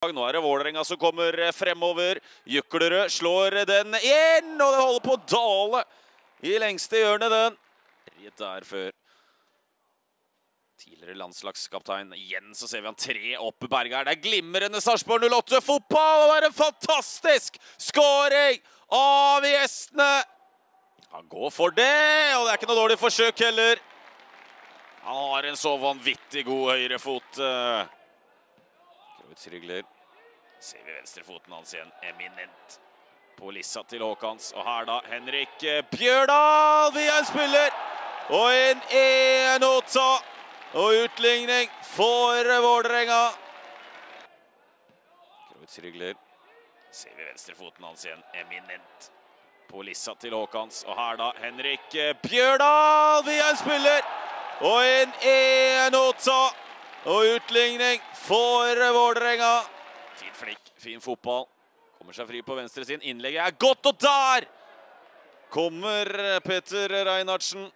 Nå er det Vålerenga som kommer fremover. Juklerød slår den inn, og det holder på å dale i lengste hjørne, den. Der før. Tidligere landslagskaptein. Igjen så ser vi han tre opp Bergær. Det er glimrende Sarpsborg 08-fotball! Det er en fantastisk skåring av gjestene! Han går for det, og det er ikke noe dårlig forsøk heller. Han har en så vanvittig god høyrefot. Kreutzrygler. Ser vi venstrefoten hans igjen. Eminent. På lissa til Håkans. Og her da Henrik eh, Bjørdal via en spiller. Og en 1-8. Og utligning for Vålerenga. Utsrygler. Ser vi venstrefoten hans igjen. Eminent. På lissa til Håkans. Og her da Henrik eh, Bjørdal via en spiller. Og en 1-8. Og utligning for Vålerenga. Fin flikk, fin fotball. Kommer seg fri på venstre sin. Innlegget er godt, og der kommer Petter Reinhardsen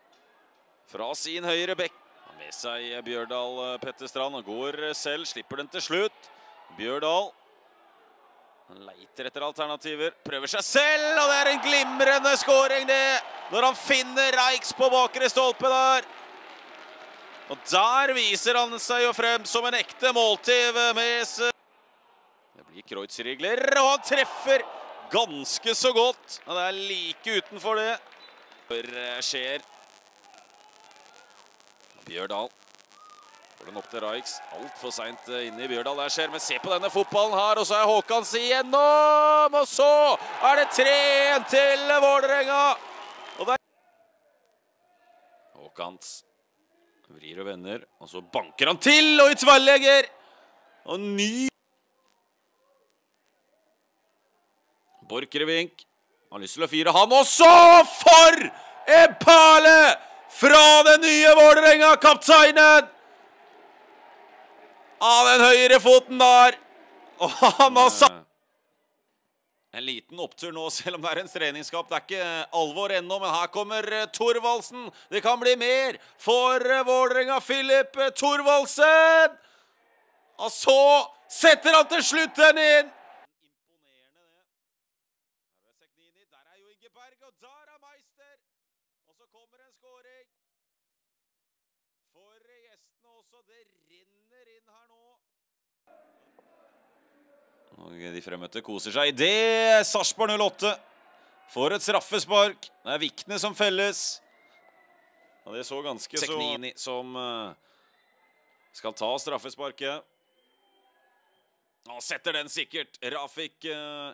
fra sin høyre bekk. Har med seg Bjørdal Petter Strand og går selv. Slipper den til slutt. Bjørdal han leiter etter alternativer. Prøver seg selv, og det er en glimrende skåring, det! Når han finner Reix på bakre stolpe der. Og der viser han seg jo frem som en ekte måltid med. Det blir Kreutzrigler, og han treffer ganske så godt. Og det er like utenfor det. Eh, skjer. Bjørdal. Får den opp til Raiks. Altfor seint inne i Bjørdal. Der skjer, men se på denne fotballen her, og så er Håkans igjennom! Og så er det 3-1 til Vålerenga! Og der Håkans vrir og vender, og så banker han til, og i tverrlegger! Og ny Borchgrevink har lyst til å fire han også! For en perle fra den nye Vålerenga-kapteinen! Av den høyre foten der. Og han har satt En liten opptur nå, selv om det er en treningskamp. Det er ikke alvor ennå, men her kommer eh, Thorvaldsen. Det kan bli mer for eh, Vålerenga. Filip eh, Thorvaldsen! Og så setter han til slutt den inn! For gjestene også. Det renner inn her nå. De fremmøtte koser seg. Det Sarpsborg 08 får et straffespark. Det er Vikne som felles. Og det så ganske så Teknini som eh, skal ta straffesparket. Han setter den sikkert. Rafik uh,